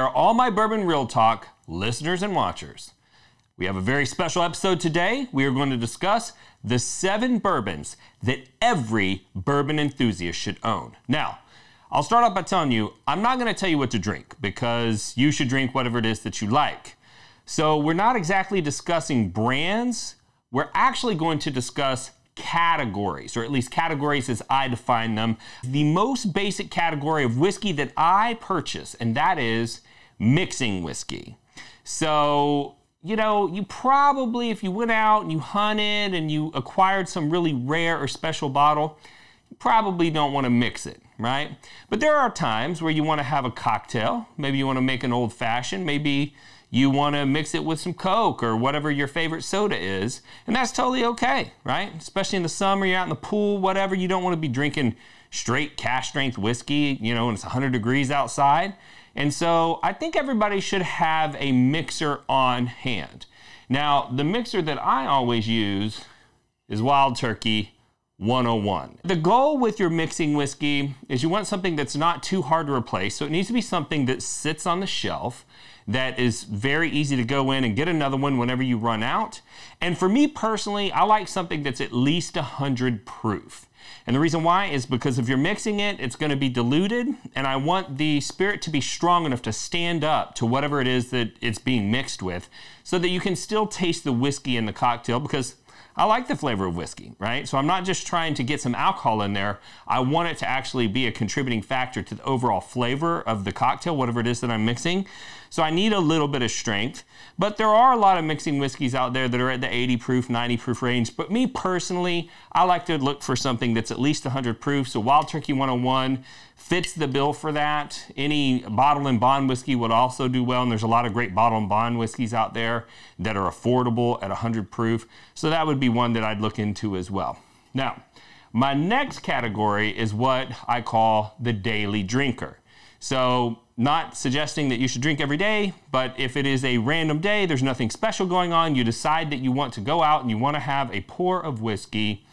there, all my Bourbon Real Talk listeners and watchers. We have a very special episode today. We are going to discuss the seven bourbons that every bourbon enthusiast should own. Now, I'll start off by telling you, I'm not going to tell you what to drink because you should drink whatever it is that you like. So, we're not exactly discussing brands, we're actually going to discuss categories, or at least categories as I define them. The most basic category of whiskey that I purchase, and that is mixing whiskey. So, you know, you probably, if you went out and you hunted and you acquired some really rare or special bottle, you probably don't want to mix it, right? But there are times where you want to have a cocktail. Maybe you want to make an old fashioned. Maybe you want to mix it with some Coke or whatever your favorite soda is, and that's totally okay, right? Especially in the summer, you're out in the pool, whatever, you don't want to be drinking straight cask strength whiskey, you know, when it's 100 degrees outside. And so I think everybody should have a mixer on hand. Now, the mixer that I always use is Wild Turkey 101. The goal with your mixing whiskey is you want something that's not too hard to replace. So it needs to be something that sits on the shelf that is very easy to go in and get another one whenever you run out. And for me personally, I like something that's at least 100 proof. And the reason why is because if you're mixing it, it's going to be diluted, and I want the spirit to be strong enough to stand up to whatever it is that it's being mixed with so that you can still taste the whiskey in the cocktail because I like the flavor of whiskey, right? So I'm not just trying to get some alcohol in there. I want it to actually be a contributing factor to the overall flavor of the cocktail, whatever it is that I'm mixing. So I need a little bit of strength. But there are a lot of mixing whiskeys out there that are at the 80 proof, 90 proof range. But me personally, I like to look for something that's at least 100 proof. So Wild Turkey 101 fits the bill for that. Any bottled in bond whiskey would also do well. And there's a lot of great bottled in bond whiskeys out there that are affordable at 100 proof. So that would be one that I'd look into as well. Now, my next category is what I call the daily drinker. So, not suggesting that you should drink every day, but if it is a random day, there's nothing special going on, you decide that you want to go out and you want to have a pour of whiskey.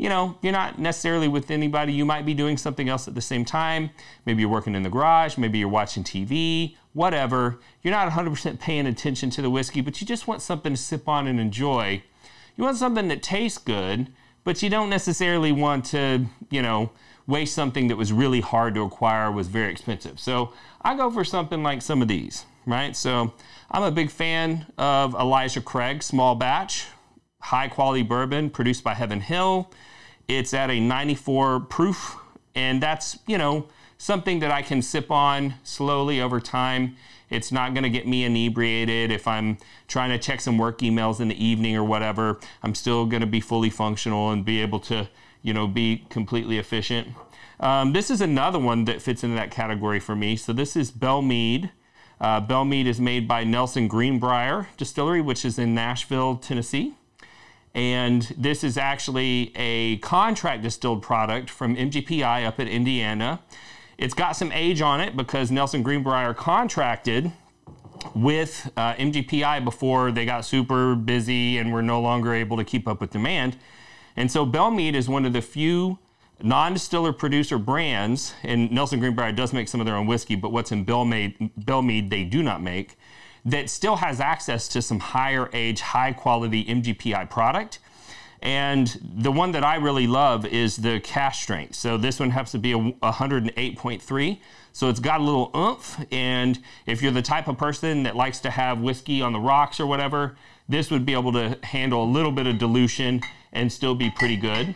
You know, you're not necessarily with anybody. You might be doing something else at the same time. Maybe you're working in the garage, maybe you're watching TV, whatever. You're not 100% paying attention to the whiskey, but you just want something to sip on and enjoy. You want something that tastes good, but you don't necessarily want to, you know, waste something that was really hard to acquire, was very expensive. So I go for something like some of these, right? So I'm a big fan of Elijah Craig Small Batch, high quality bourbon produced by Heaven Hill. It's at a 94 proof, and that's, you know, something that I can sip on slowly over time. It's not going to get me inebriated if I'm trying to check some work emails in the evening or whatever. I'm still going to be fully functional and be able to you know, be completely efficient. Um, this is another one that fits into that category for me. So this is Belle Meade. Uh, Belle Meade is made by Nelson Greenbrier Distillery, which is in Nashville, Tennessee. And this is actually a contract distilled product from MGPI up at Indiana. It's got some age on it because Nelson Greenbrier contracted with uh, MGPI before they got super busy and were no longer able to keep up with demand. And so Belle Meade is one of the few non-distiller producer brands, and Nelson Greenbrier does make some of their own whiskey, but what's in Belle Meade they do not make, that still has access to some higher age, high quality MGPI product. And the one that I really love is the cask strength. So this one has to be a 108.3. So it's got a little oomph. And if you're the type of person that likes to have whiskey on the rocks or whatever, this would be able to handle a little bit of dilution and still be pretty good.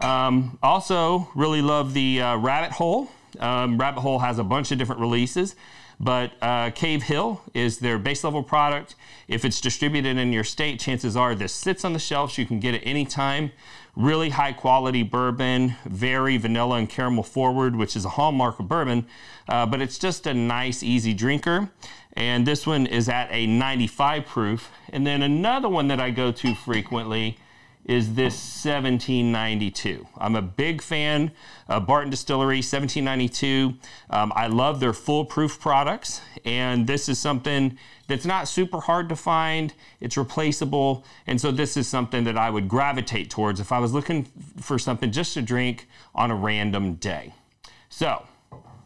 Um, also, really love the uh, Rabbit Hole. Um, Rabbit Hole has a bunch of different releases, but uh, Cavehill is their base level product. If it's distributed in your state, chances are this sits on the shelves. You can get it anytime. Really high quality bourbon, very vanilla and caramel forward, which is a hallmark of bourbon, uh, but it's just a nice, easy drinker. And this one is at a 95 proof. And then another one that I go to frequently is this 1792. I'm a big fan of Barton Distillery 1792. Um, I love their Full Proof products, and this is something that's not super hard to find. It's replaceable, and so this is something that I would gravitate towards if I was looking for something just to drink on a random day. So,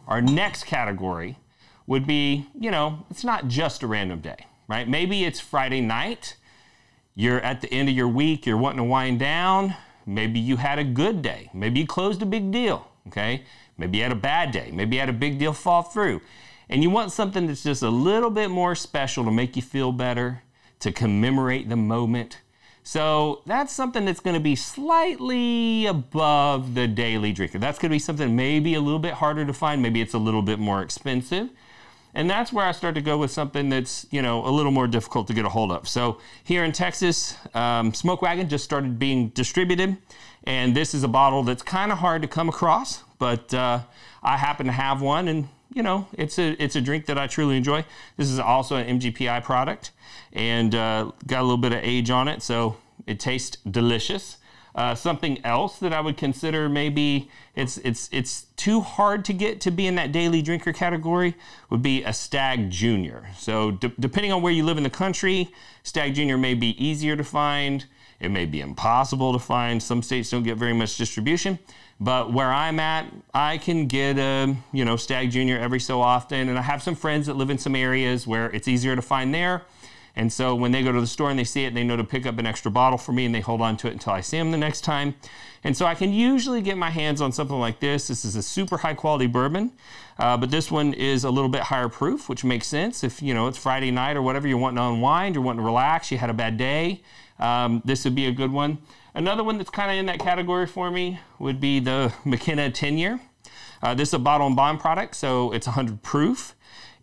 our next category would be, you know, it's not just a random day, right? Maybe it's Friday night, you're at the end of your week, you're wanting to wind down. Maybe you had a good day. Maybe you closed a big deal, okay? Maybe you had a bad day. Maybe you had a big deal fall through. And you want something that's just a little bit more special to make you feel better, to commemorate the moment. So that's something that's going to be slightly above the daily drinker. That's going to be something maybe a little bit harder to find. Maybe it's a little bit more expensive. And that's where I start to go with something that's, you know, a little more difficult to get a hold of. So here in Texas, um, Smoke Wagon just started being distributed. And this is a bottle that's kind of hard to come across, but uh, I happen to have one and you know, it's a it's a drink that I truly enjoy. This is also an MGPI product, and uh, got a little bit of age on it, so it tastes delicious. Uh, something else that I would consider maybe it's it's it's too hard to get to be in that daily drinker category would be a Stagg Junior. So de- depending on where you live in the country, Stagg Junior may be easier to find. It may be impossible to find. Some states don't get very much distribution. But where I'm at, I can get a you know Stagg Junior every so often, and I have some friends that live in some areas where it's easier to find there. And so when they go to the store and they see it, they know to pick up an extra bottle for me, and they hold on to it until I see them the next time. And so I can usually get my hands on something like this. This is a super high quality bourbon, uh, but this one is a little bit higher proof, which makes sense if you know it's Friday night or whatever you're wanting to unwind, you're wanting to relax, you had a bad day. Um, this would be a good one. Another one that's kind of in that category for me would be the McKenna 10 year. Uh, this is a bottled in bond product, so it's 100 proof.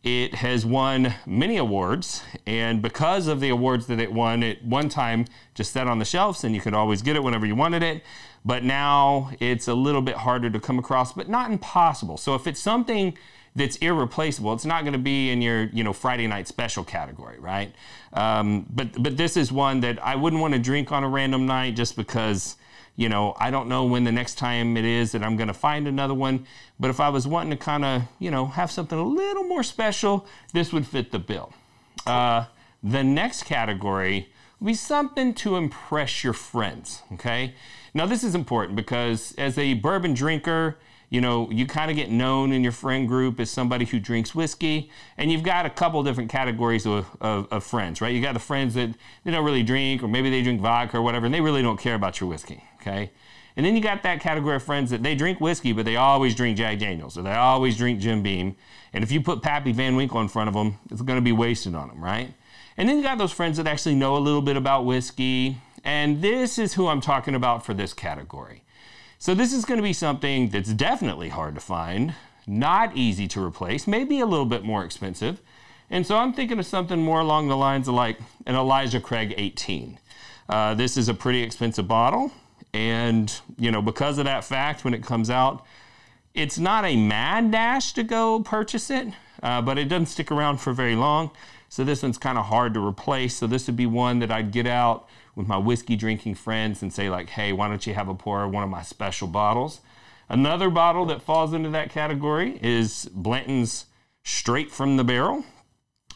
It has won many awards, and because of the awards that it won, it one time just sat on the shelves and you could always get it whenever you wanted it. But now it's a little bit harder to come across, but not impossible. So if it's something that's irreplaceable. It's not going to be in your you know Friday night special category, right? Um, but but this is one that I wouldn't want to drink on a random night just because you know I don't know when the next time it is that I'm going to find another one. But if I was wanting to kind of you know have something a little more special, this would fit the bill. Uh, the next category would be something to impress your friends. Okay. Now this is important because as a bourbon drinker you know, you kind of get known in your friend group as somebody who drinks whiskey, and you've got a couple different categories of, of, of, friends, right? You got the friends that they don't really drink, or maybe they drink vodka or whatever, and they really don't care about your whiskey, okay? And then you got that category of friends that they drink whiskey, but they always drink Jack Daniels, or they always drink Jim Beam, and if you put Pappy Van Winkle in front of them, it's going to be wasted on them, right? And then you got those friends that actually know a little bit about whiskey, and this is who I'm talking about for this category. So this is going to be something that's definitely hard to find, not easy to replace, maybe a little bit more expensive. And so I'm thinking of something more along the lines of like an Elijah Craig 18. Uh, this is a pretty expensive bottle. And, you know, because of that fact, when it comes out, it's not a mad dash to go purchase it, uh, but it doesn't stick around for very long. So this one's kind of hard to replace. So this would be one that I'd get out with my whiskey drinking friends and say like, hey, why don't you have a pour of one of my special bottles? Another bottle that falls into that category is Blanton's Straight from the Barrel.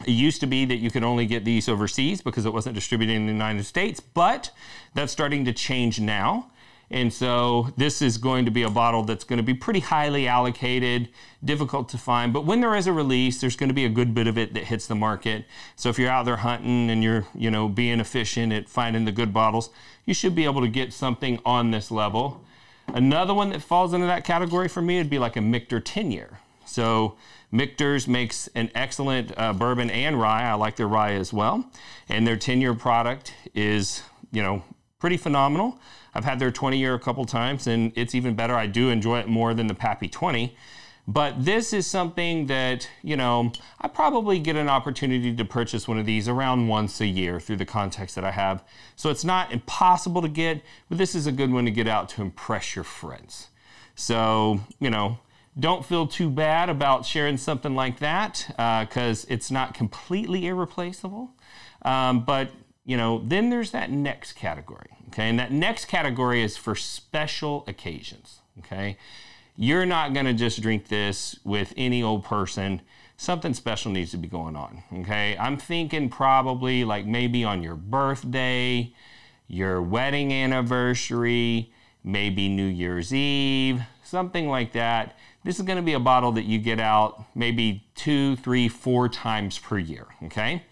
It used to be that you could only get these overseas because it wasn't distributed in the United States, but that's starting to change now. And so this is going to be a bottle that's going to be pretty highly allocated, difficult to find. But when there is a release, there's going to be a good bit of it that hits the market. So if you're out there hunting and you're, you know, being efficient at finding the good bottles, you should be able to get something on this level. Another one that falls into that category for me would be like a Michter 10 year. So Michter's makes an excellent uh, bourbon and rye. I like their rye as well. And their 10 year product is, you know, pretty phenomenal. I've had their 20 year a couple times and it's even better. I do enjoy it more than the Pappy 20. But this is something that, you know, I probably get an opportunity to purchase one of these around once a year through the context that I have. So it's not impossible to get, but this is a good one to get out to impress your friends. So, you know, don't feel too bad about sharing something like that because uh, it's not completely irreplaceable. Um, but, you know, then there's that next category. Okay, and that next category is for special occasions. Okay, you're not to just drink this with any old person. Something special needs to be going on. Okay, I'm thinking probably like maybe on your birthday, your wedding anniversary, maybe New Year's Eve, something like that. This is to be a bottle that you get out maybe two, three, four times per year, okay?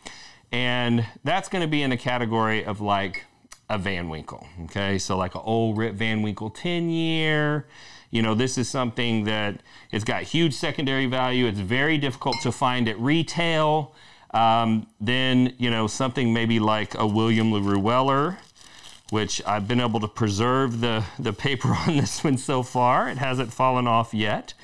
And that's going to be in the category of like a Van Winkle, okay? So like an old Rip Van Winkle 10 year. You know, this is something that it's got huge secondary value. It's very difficult to find at retail. Um, then, you know, something maybe like a William LaRue Weller, which I've been able to preserve the, the paper on this one so far. It hasn't fallen off yet.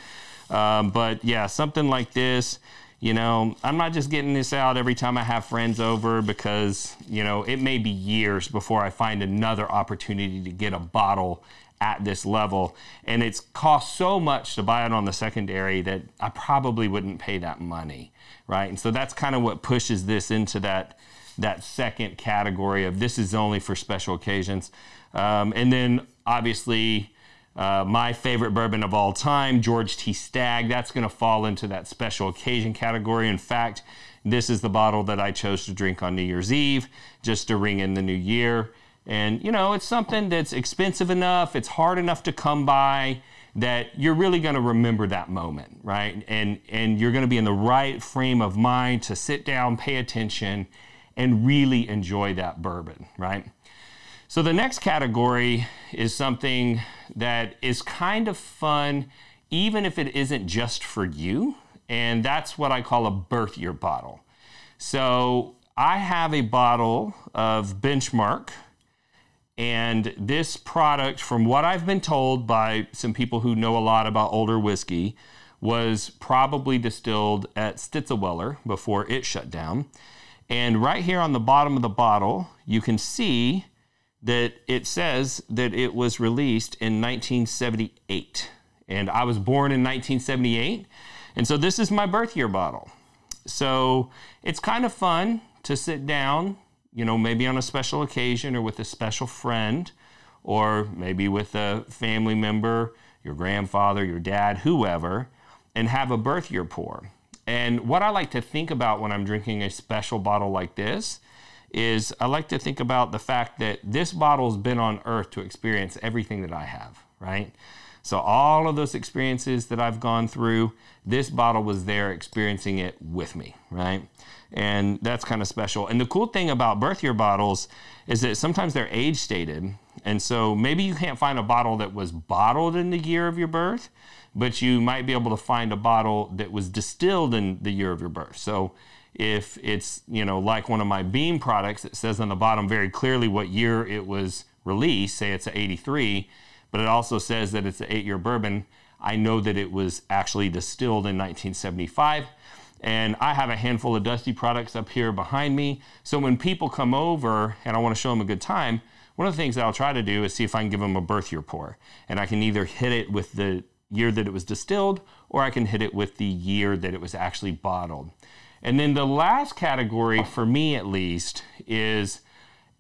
Um, but yeah, something like this, you know, I'm not just getting this out every time I have friends over because, you know, it may be years before I find another opportunity to get a bottle at this level. And it's cost so much to buy it on the secondary that I probably wouldn't pay that money, right? And so that's kind of what pushes this into that that second category of this is only for special occasions. Um, and then obviously, uh, my favorite bourbon of all time, George T. Stagg, that's going to fall into that special occasion category. In fact, this is the bottle that I chose to drink on New Year's Eve just to ring in the new year. And, you know, it's something that's expensive enough, it's hard enough to come by that you're really going to remember that moment, right? And and you're going to be in the right frame of mind to sit down, pay attention and really enjoy that bourbon, right? So the next category is something that is kind of fun, even if it isn't just for you. And that's what I call a birth year bottle. So I have a bottle of Benchmark. And this product, from what I've been told by some people who know a lot about older whiskey, was probably distilled at Stitzel-Weller before it shut down. And right here on the bottom of the bottle, you can see that it says that it was released in 1978. And I was born in 1978. And so this is my birth year bottle. So it's kind of fun to sit down, you know, maybe on a special occasion or with a special friend, or maybe with a family member, your grandfather, your dad, whoever, and have a birth year pour. And what I like to think about when I'm drinking a special bottle like this is I like to think about the fact that this bottle's been on earth to experience everything that I have, right? So all of those experiences that I've gone through, this bottle was there experiencing it with me, right? And that's kind of special. And the cool thing about birth year bottles is that sometimes they're age stated. And so maybe you can't find a bottle that was bottled in the year of your birth, but you might be able to find a bottle that was distilled in the year of your birth. So if it's, you know, like one of my Beam products, it says on the bottom very clearly what year it was released, say it's an 83, but it also says that it's an eight year bourbon. I know that it was actually distilled in 1975. And I have a handful of Dusty products up here behind me. So when people come over and I want to show them a good time, one of the things that I'll try to do is see if I can give them a birth year pour. And I can either hit it with the year that it was distilled, or I can hit it with the year that it was actually bottled. And then the last category, for me at least, is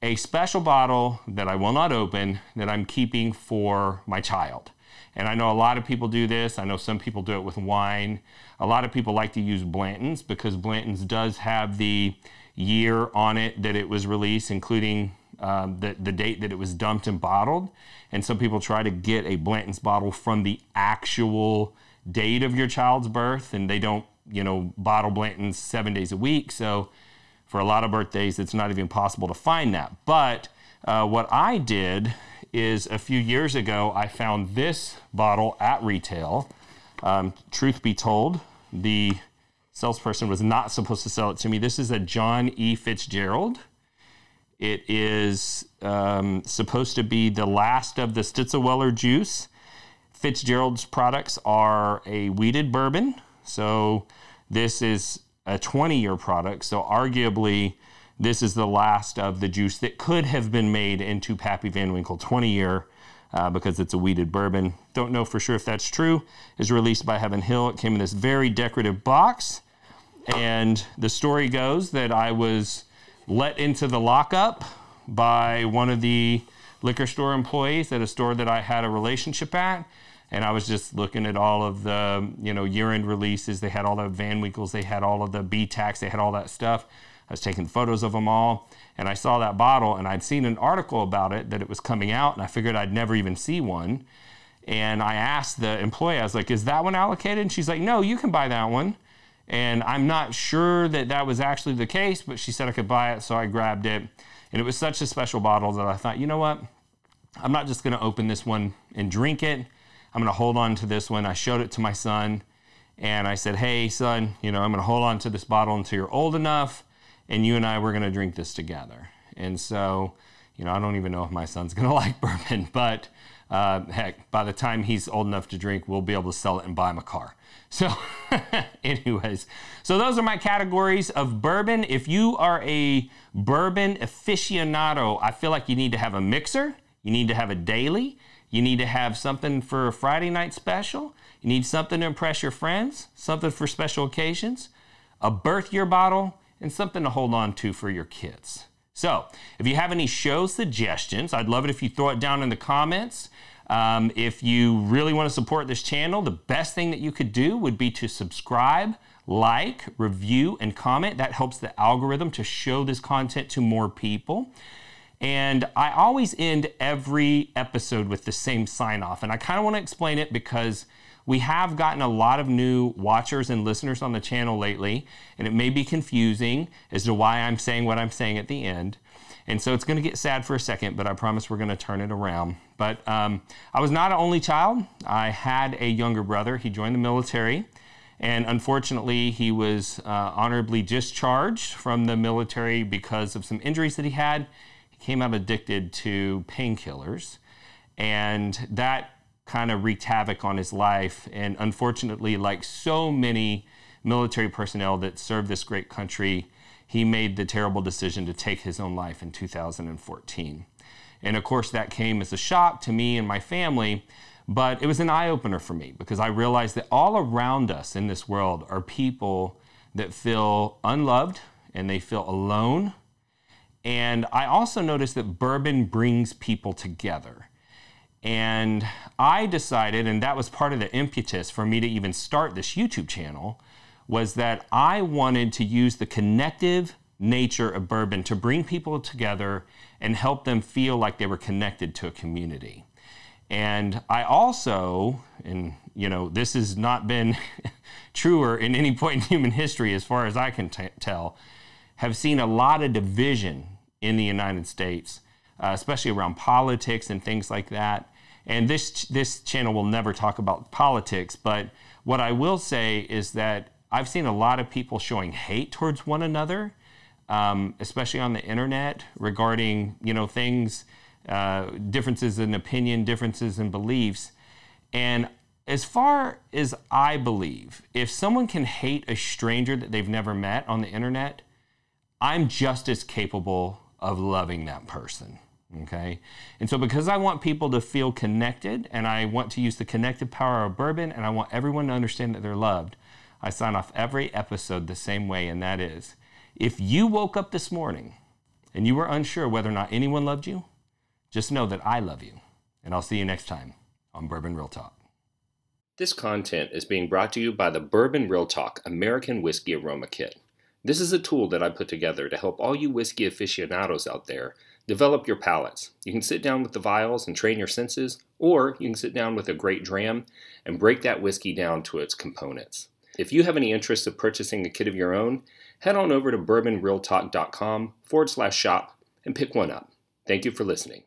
a special bottle that I will not open that I'm keeping for my child. And I know a lot of people do this. I know some people do it with wine. A lot of people like to use Blanton's because Blanton's does have the year on it that it was released, including um, the, the date that it was dumped and bottled. And some people try to get a Blanton's bottle from the actual date of your child's birth, and they don't, you know, bottle Blanton's seven days a week. So for a lot of birthdays, it's not even possible to find that. But uh, what I did is a few years ago, I found this bottle at retail. Um, truth be told, the salesperson was not supposed to sell it to me. This is a John E. Fitzgerald. It is um, supposed to be the last of the Stitzel-Weller juice. Fitzgerald's products are a wheated bourbon. So this is a 20 year product. So arguably, this is the last of the juice that could have been made into Pappy Van Winkle 20 year uh, because it's a wheated bourbon. Don't know for sure if that's true. Is released by Heaven Hill. It came in this very decorative box. And the story goes that I was let into the lockup by one of the liquor store employees at a store that I had a relationship at. And I was just looking at all of the, you know, year-end releases. They had all the Van Winkles, they had all of the BTACs, they had all that stuff. I was taking photos of them all, and I saw that bottle, and I'd seen an article about it that it was coming out, and I figured I'd never even see one. And I asked the employee, I was like, is that one allocated? And she's like, no, you can buy that one. And I'm not sure that that was actually the case, but she said I could buy it, so I grabbed it. And it was such a special bottle that I thought, you know what? I'm not just gonna open this one and drink it. I'm gonna hold on to this one. I showed it to my son and I said, hey, son, you know, I'm gonna hold on to this bottle until you're old enough and you and I, we're gonna drink this together. And so, you know, I don't even know if my son's gonna like bourbon, but uh, heck, by the time he's old enough to drink, we'll be able to sell it and buy him a car. So, anyways, so those are my categories of bourbon. If you are a bourbon aficionado, I feel like you need to have a mixer, you need to have a daily, you need to have something for a Friday night special, you need something to impress your friends, something for special occasions, a birth year bottle, and something to hold on to for your kids. So, if you have any show suggestions, I'd love it if you throw it down in the comments. Um, if you really want to support this channel, the best thing that you could do would be to subscribe, like, review, and comment. That helps the algorithm to show this content to more people. And I always end every episode with the same sign off. And I kind of want to explain it because we have gotten a lot of new watchers and listeners on the channel lately, and it may be confusing as to why I'm saying what I'm saying at the end. And so it's going to get sad for a second, but I promise we're going to turn it around. But um, I was not an only child. I had a younger brother. He joined the military. And unfortunately, he was uh, honorably discharged from the military because of some injuries that he had. Came out addicted to painkillers. And that kind of wreaked havoc on his life. And unfortunately, like so many military personnel that serve this great country, he made the terrible decision to take his own life in 2014. And of course, that came as a shock to me and my family, but it was an eye opener for me because I realized that all around us in this world are people that feel unloved and they feel alone. And I also noticed that bourbon brings people together. And I decided, and that was part of the impetus for me to even start this YouTube channel, was that I wanted to use the connective nature of bourbon to bring people together and help them feel like they were connected to a community. And I also, and you know, this has not been truer in any point in human history as far as I can tell, have seen a lot of division in the United States, uh, especially around politics and things like that. And this this channel will never talk about politics, but what I will say is that I've seen a lot of people showing hate towards one another, um, especially on the internet regarding you know things, uh, differences in opinion, differences in beliefs, and as far as I believe, if someone can hate a stranger that they've never met on the internet, I'm just as capable of loving that person. Okay. And so, because I want people to feel connected and I want to use the connective power of bourbon and I want everyone to understand that they're loved, I sign off every episode the same way, and that is if you woke up this morning and you were unsure whether or not anyone loved you, just know that I love you. And I'll see you next time on Bourbon Real Talk. This content is being brought to you by the Bourbon Real Talk American Whiskey Aroma Kit. This is a tool that I put together to help all you whiskey aficionados out there Develop your palates. You can sit down with the vials and train your senses, or you can sit down with a great dram and break that whiskey down to its components. If you have any interest of purchasing a kit of your own, head on over to bourbonrealtalk.com forward slash shop and pick one up. Thank you for listening.